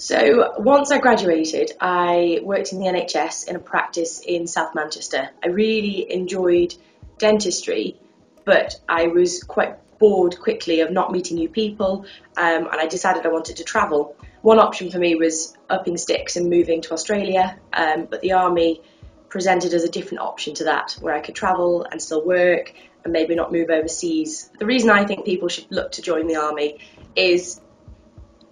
So once I graduated, I worked in the NHS in a practice in South Manchester. I really enjoyed dentistry, but I was quite bored quickly of not meeting new people, um, and I decided I wanted to travel. One option for me was upping sticks and moving to Australia, um, but the army presented as a different option to that, where I could travel and still work and maybe not move overseas. The reason I think people should look to join the army is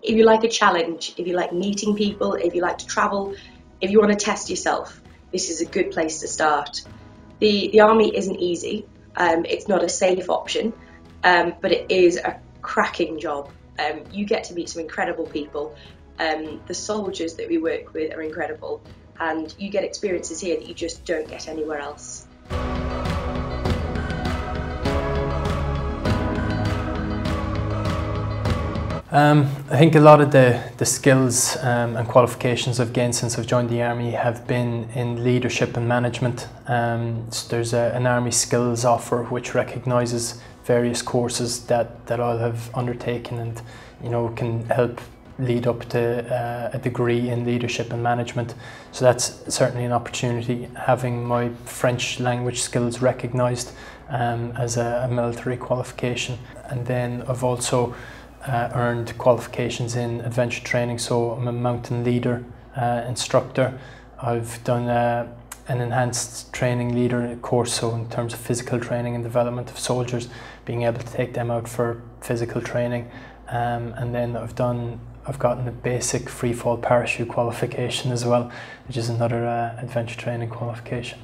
if you like a challenge, if you like meeting people, if you like to travel, if you want to test yourself, this is a good place to start. The, the army isn't easy, um, it's not a safe option, um, but it is a cracking job. Um, you get to meet some incredible people. Um, the soldiers that we work with are incredible, and you get experiences here that you just don't get anywhere else. Um, I think a lot of the, the skills um, and qualifications I've gained since I've joined the Army have been in leadership and management. Um, so there's a, an Army skills offer which recognises various courses that, that I'll have undertaken and you know can help lead up to uh, a degree in leadership and management. So that's certainly an opportunity having my French language skills recognised um, as a, a military qualification. And then I've also uh, earned qualifications in adventure training. So I'm a mountain leader uh, instructor. I've done uh, an enhanced training leader course, so in terms of physical training and development of soldiers, being able to take them out for physical training. Um, and then I've done I've gotten a basic free fall parachute qualification as well, which is another uh, adventure training qualification.